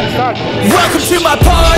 Welcome to my party,